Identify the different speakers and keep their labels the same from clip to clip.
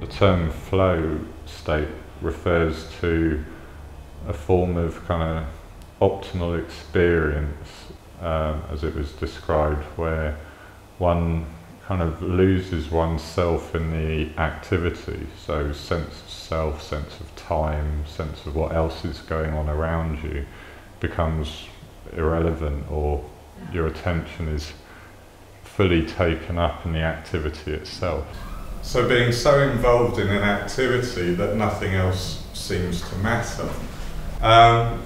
Speaker 1: The term flow state refers to a form of kind of optimal experience, um, as it was described, where one kind of loses oneself in the activity. So, sense of self, sense of time, sense of what else is going on around you becomes irrelevant, or your attention is fully taken up in the activity itself.
Speaker 2: So, being so involved in an activity that nothing else seems to matter. Um,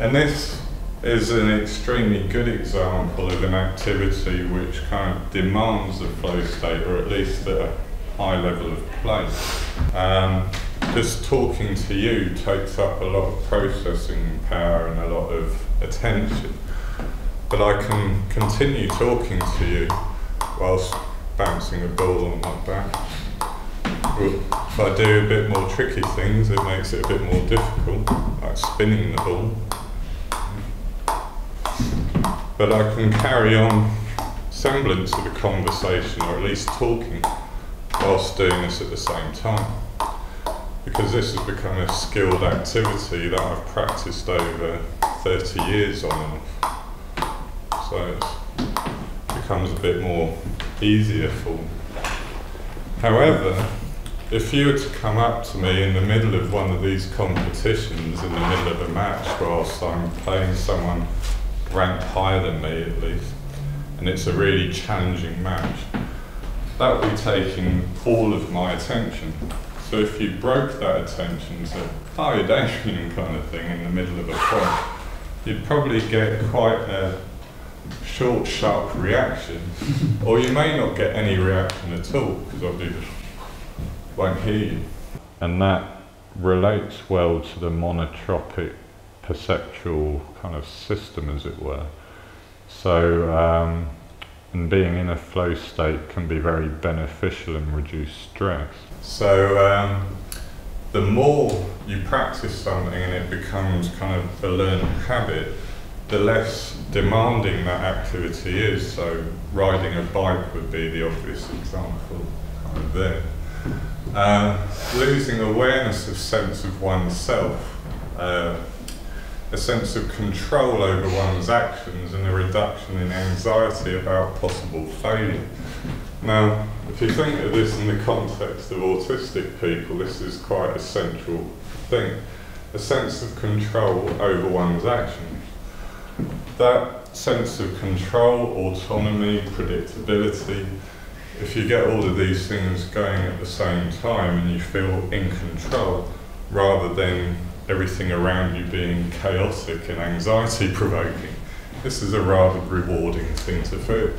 Speaker 2: and this is an extremely good example of an activity which kind of demands a flow state, or at least a high level of play. Um, just talking to you takes up a lot of processing power and a lot of attention. But I can continue talking to you whilst bouncing a ball on my back. If I do a bit more tricky things, it makes it a bit more difficult, like spinning the ball. But I can carry on semblance of a conversation, or at least talking, whilst doing this at the same time. Because this has become a skilled activity that I've practiced over 30 years on and off. So it becomes a bit more easier for. However, if you were to come up to me in the middle of one of these competitions, in the middle of a match, whilst I'm playing someone ranked higher than me at least, and it's a really challenging match, that would be taking all of my attention. So if you broke that attention to, hi Damian kind of thing in the middle of a point, you'd probably get quite a short, sharp reaction, or you may not get any reaction at all, because I'll be just
Speaker 1: And that relates well to the monotropic perceptual kind of system, as it were. So, um, and being in a flow state can be very beneficial and reduce stress.
Speaker 2: So, um, the more you practice something and it becomes kind of a learned habit, the less demanding that activity is. So, riding a bike would be the obvious example kind of there. Um, losing awareness of sense of oneself, uh, a sense of control over one's actions, and a reduction in anxiety about possible failure. Now, if you think of this in the context of autistic people, this is quite a central thing a sense of control over one's actions. That sense of control, autonomy, predictability, if you get all of these things going at the same time and you feel in control rather than everything around you being chaotic and anxiety provoking, this is a rather rewarding thing to feel.